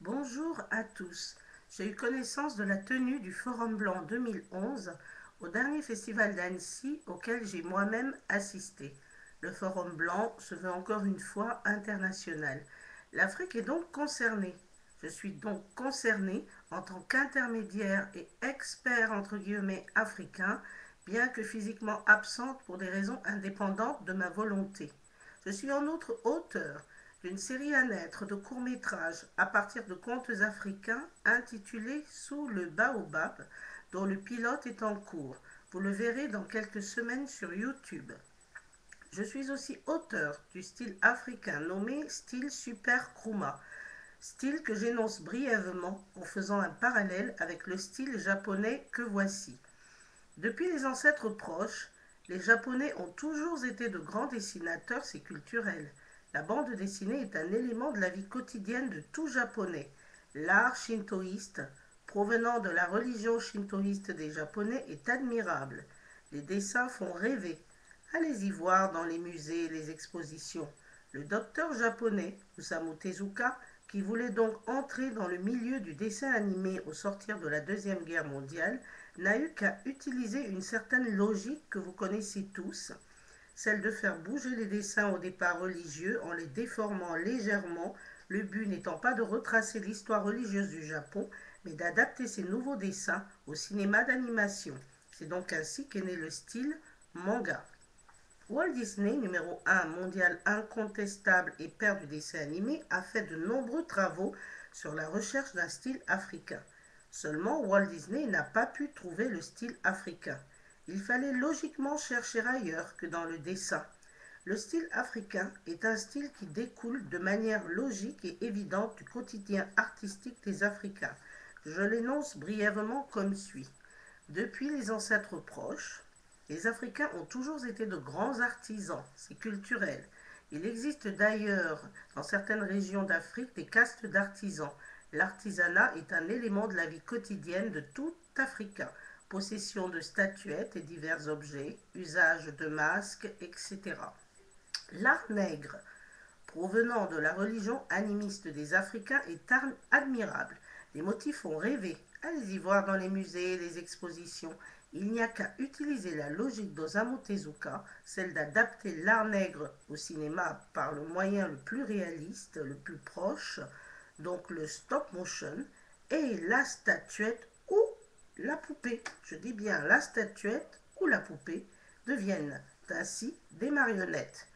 Bonjour à tous. J'ai eu connaissance de la tenue du Forum Blanc 2011 au dernier festival d'Annecy auquel j'ai moi-même assisté. Le Forum Blanc se veut encore une fois international. L'Afrique est donc concernée. Je suis donc concernée en tant qu'intermédiaire et expert entre guillemets africain, bien que physiquement absente pour des raisons indépendantes de ma volonté. Je suis en outre auteur d'une série à naître de courts-métrages à partir de contes africains intitulés Sous le baobab, dont le pilote est en cours. Vous le verrez dans quelques semaines sur YouTube. Je suis aussi auteur du style africain nommé style super kruma, style que j'énonce brièvement en faisant un parallèle avec le style japonais que voici. Depuis les ancêtres proches, les Japonais ont toujours été de grands dessinateurs, c'est culturel. La bande dessinée est un élément de la vie quotidienne de tout japonais. L'art shintoïste, provenant de la religion shintoïste des Japonais, est admirable. Les dessins font rêver. Allez-y voir dans les musées et les expositions. Le docteur japonais, Osamu Tezuka, qui voulait donc entrer dans le milieu du dessin animé au sortir de la Deuxième Guerre mondiale, n'a eu qu'à utiliser une certaine logique que vous connaissez tous, celle de faire bouger les dessins au départ religieux en les déformant légèrement, le but n'étant pas de retracer l'histoire religieuse du Japon, mais d'adapter ces nouveaux dessins au cinéma d'animation. C'est donc ainsi qu'est né le style manga. Walt Disney, numéro 1 mondial incontestable et père du dessin animé, a fait de nombreux travaux sur la recherche d'un style africain. Seulement, Walt Disney n'a pas pu trouver le style africain il fallait logiquement chercher ailleurs que dans le dessin. Le style africain est un style qui découle de manière logique et évidente du quotidien artistique des Africains. Je l'énonce brièvement comme suit. Depuis les ancêtres proches, les Africains ont toujours été de grands artisans, c'est culturel. Il existe d'ailleurs dans certaines régions d'Afrique des castes d'artisans. L'artisanat est un élément de la vie quotidienne de tout Africain possession de statuettes et divers objets, usage de masques, etc. L'art nègre, provenant de la religion animiste des Africains, est admirable. Les motifs font rêver. Allez-y voir dans les musées les expositions. Il n'y a qu'à utiliser la logique d'Osamu Tezuka, celle d'adapter l'art nègre au cinéma par le moyen le plus réaliste, le plus proche, donc le stop motion, et la statuette la poupée, je dis bien la statuette ou la poupée, deviennent ainsi des marionnettes.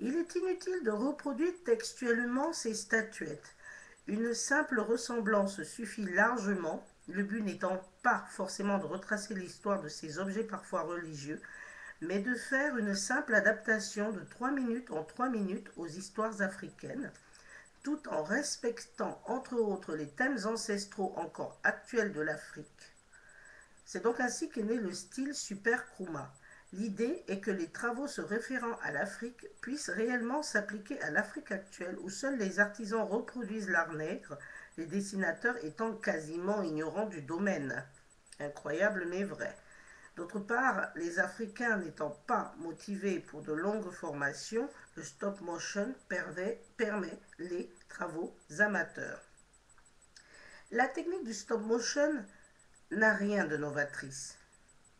Il est inutile de reproduire textuellement ces statuettes. Une simple ressemblance suffit largement, le but n'étant pas forcément de retracer l'histoire de ces objets parfois religieux, mais de faire une simple adaptation de 3 minutes en 3 minutes aux histoires africaines, tout en respectant entre autres les thèmes ancestraux encore actuels de l'Afrique c'est donc ainsi qu'est né le style Super Kruma. L'idée est que les travaux se référant à l'Afrique puissent réellement s'appliquer à l'Afrique actuelle où seuls les artisans reproduisent l'art nègre, les dessinateurs étant quasiment ignorants du domaine. Incroyable mais vrai. D'autre part, les Africains n'étant pas motivés pour de longues formations, le stop motion permet les travaux amateurs. La technique du stop motion n'a rien de novatrice.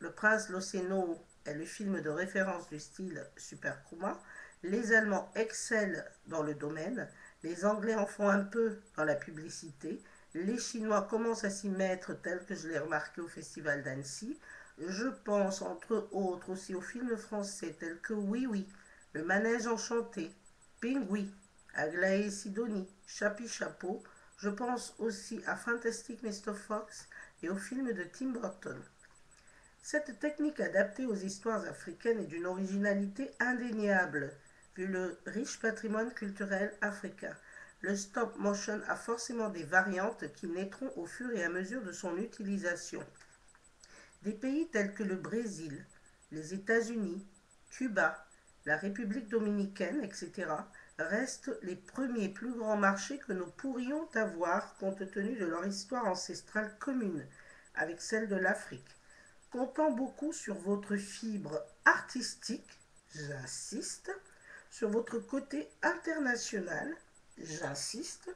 Le prince Loceno est le film de référence du style Super Kuma. Les Allemands excellent dans le domaine. Les Anglais en font un peu dans la publicité. Les Chinois commencent à s'y mettre tel que je l'ai remarqué au Festival d'Annecy. Je pense entre autres aussi aux films français tels que Oui Oui, Le Manège Enchanté, Pingui, Aglaé Sidonie, Chapi Chapeau. Je pense aussi à Fantastic Mr. Fox, et au film de Tim Burton. Cette technique adaptée aux histoires africaines est d'une originalité indéniable, vu le riche patrimoine culturel africain. Le stop motion a forcément des variantes qui naîtront au fur et à mesure de son utilisation. Des pays tels que le Brésil, les États-Unis, Cuba, la République dominicaine, etc., restent les premiers plus grands marchés que nous pourrions avoir compte tenu de leur histoire ancestrale commune avec celle de l'Afrique. Comptant beaucoup sur votre fibre artistique, j'insiste, sur votre côté international, j'insiste,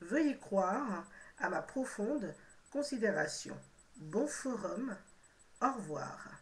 Veuillez croire à ma profonde considération. Bon forum, au revoir.